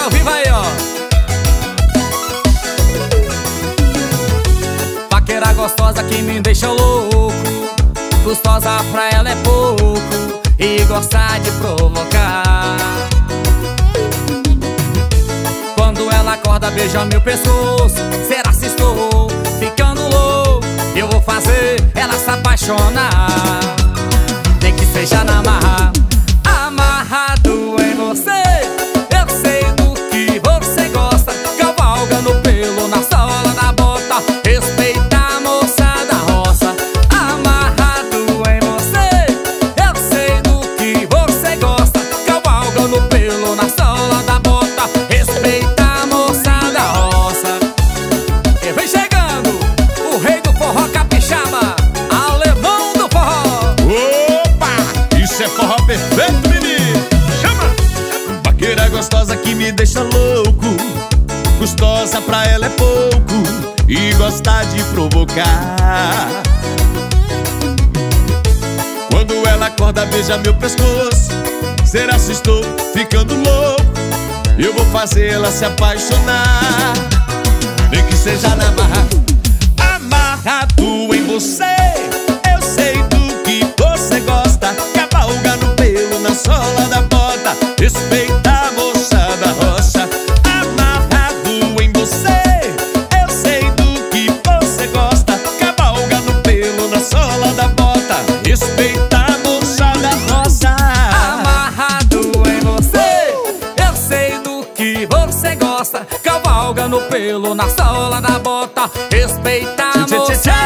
tá ao vivo aí, ó. Paquera gostosa que me deixa louco. Gostosa pra ela é pouco E gosta de provocar. Quando ela acorda beija meu pescoço. Será se estou ficando louco? Eu vou fazer ela se apaixonar. Forró perfeito, menino! Chama! Vaqueira gostosa que me deixa louco Gostosa pra ela é pouco E gosta de provocar Quando ela acorda, beija meu pescoço Será se estou ficando louco? Eu vou fazer ela se apaixonar Nem que seja na marra Amarrado em você gosta. Cavalga no pelo, na sola da bota. Respeita a moça